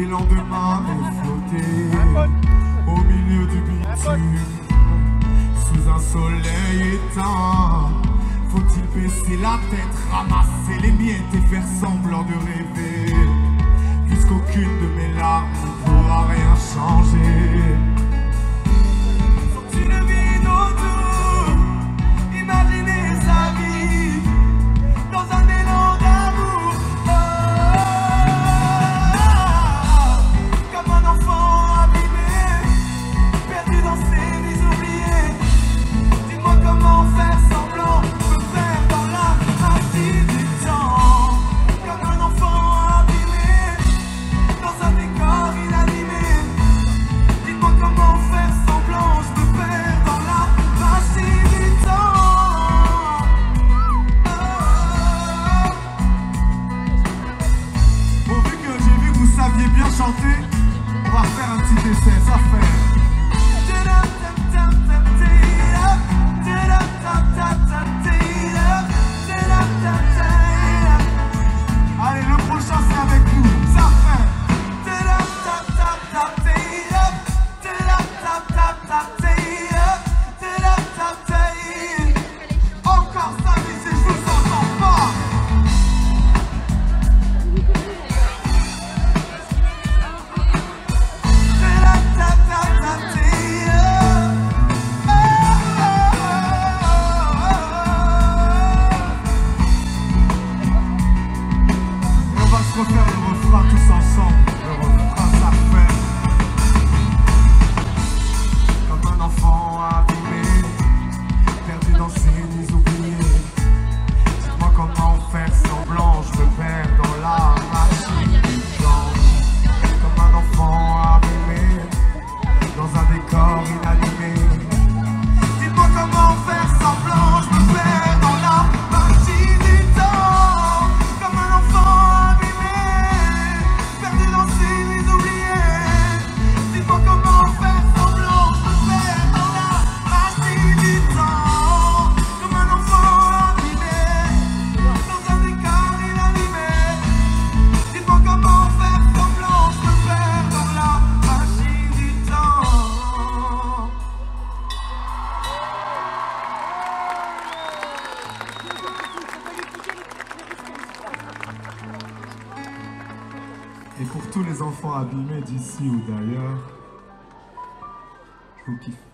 des lendemains flotter au milieu du bitume, sous un soleil éteint. Faut-il baisser la tête, ramasser les miettes et faire semblant de rêver, puisqu'aucune de mes larmes ne pourra rien changer. Qualquer um reflete só song. abîmé d'ici ou d'ailleurs, je vous kiffe.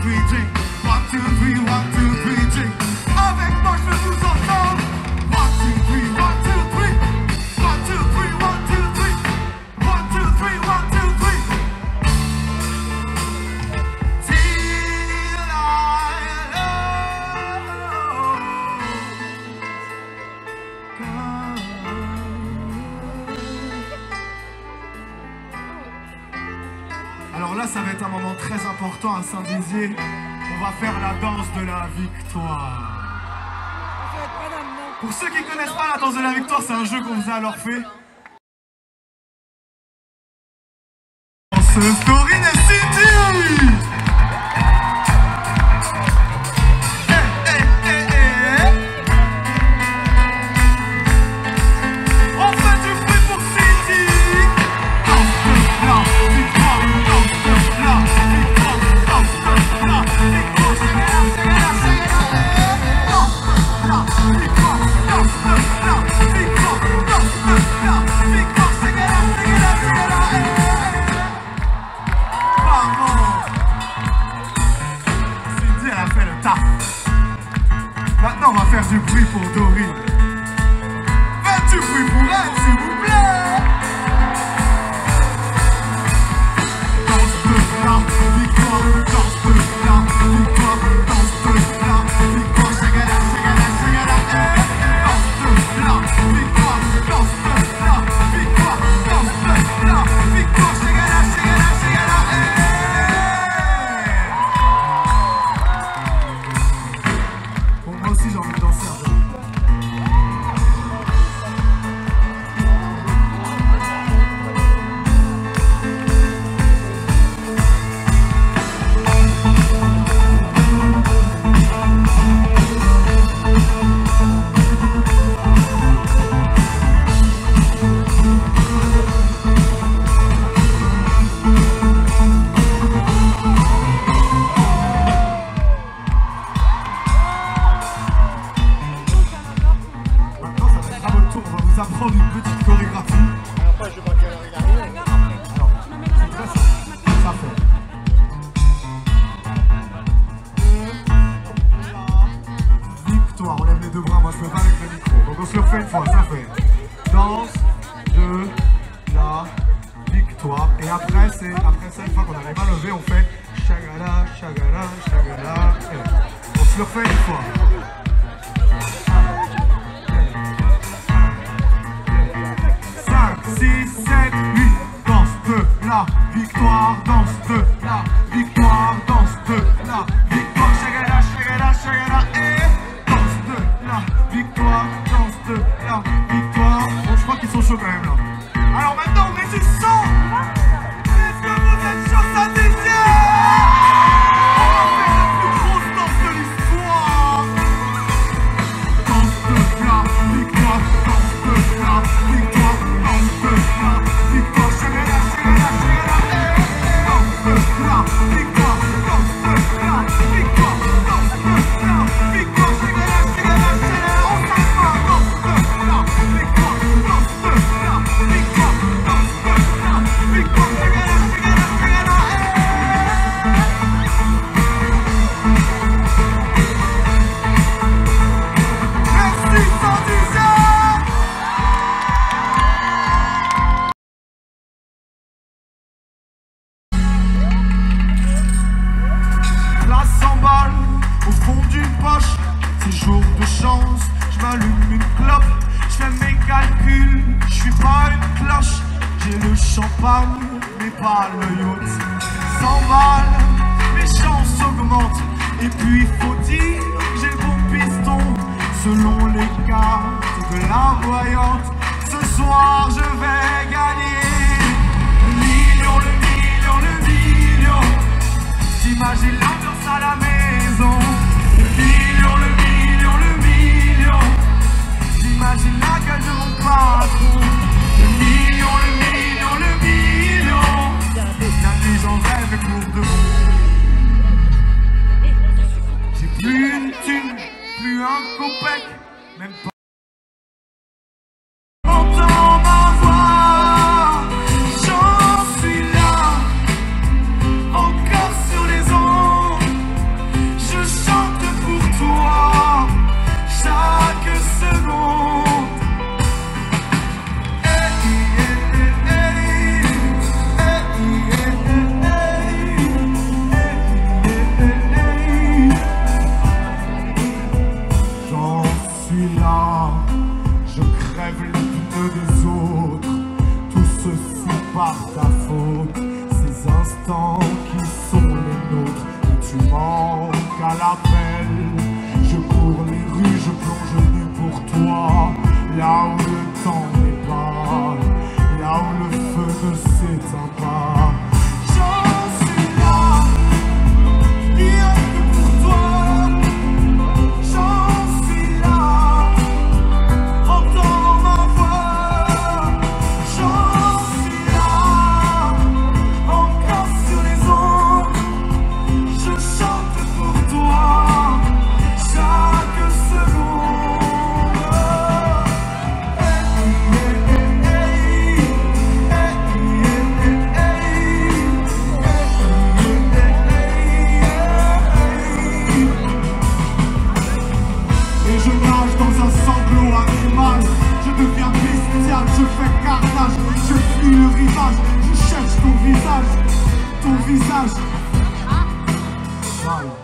three. One, two, three, one, two, three, drink. Avec moi, je vous en À Saint-Dizier, on va faire la danse de la victoire. Pour ceux qui ne connaissent pas la danse de la victoire, c'est un jeu qu'on faisait à l'Orphée. Fait ça, une fois qu'on a les mains levées, on fait chagala, chagala, chagala. On se le fait une fois. Danse de la victoire, danse de Et puis faut dire que j'ai le piston. Selon les cartes de la voyante Ce soir je vais gagner. Le million, le million, le million. J'imagine l'ambiance à la maison. Le million, le million, le million. J'imagine la gueule de mon patron Aaron Kupek. Je deviens bestial, je fais carnage, je suis le rivage, je cherche ton visage, ton visage. Ah.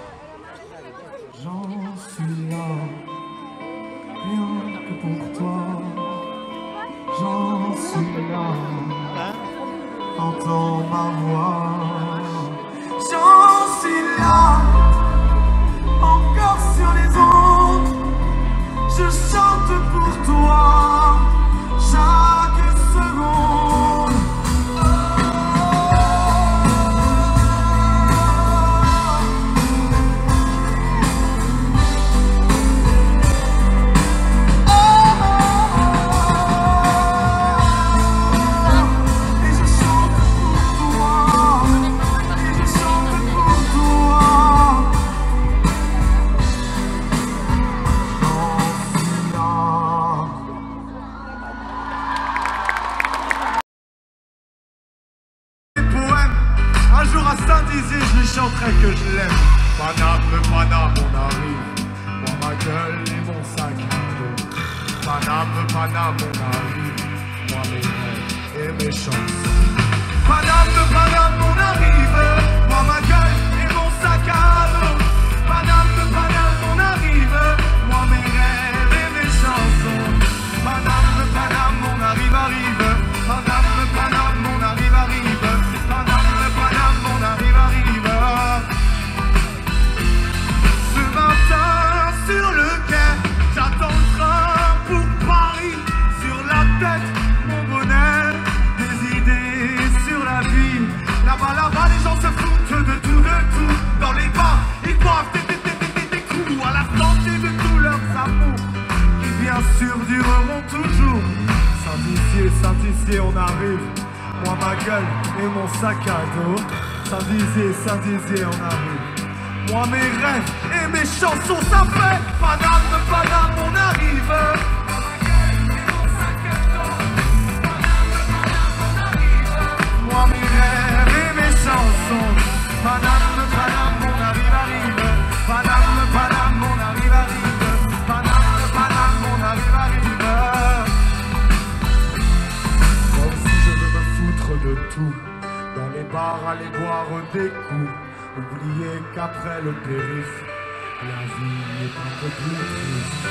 montrer que je l'aime. Paname, Paname, on arrive. Dans ma gueule et mon sac à dos. Paname, on arrive. Moi, mes rêves et mes chansons. Paname, Paname, on arrive. ma gueule et mon sac à dos. Syndisé, syndisé en arrive. Moi, mes rêves et mes chansons, ça fait Paname, Paname, on arrive. Moi, mes rêves et mes chansons, Paname. départ, aller boire des coups. Oubliez qu'après le périph', la vie est un peu plus triste.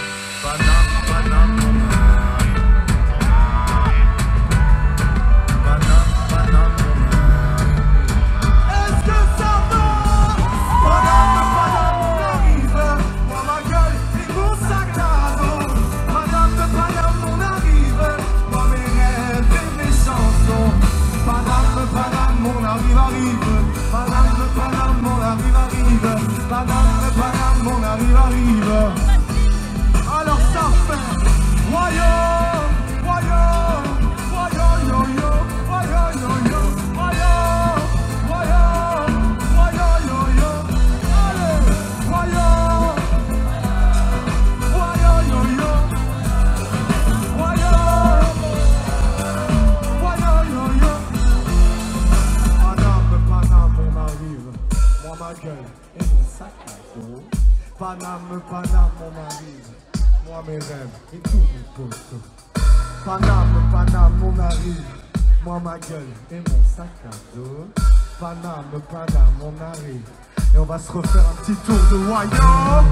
et mon sac à dos. Paname, Paname, mon mari, moi mes rêves et tous mes potes. Paname, Paname, mon mari, moi ma gueule et mon sac à dos. Paname, Paname, mon mari, et on va se refaire un petit tour de Wayang,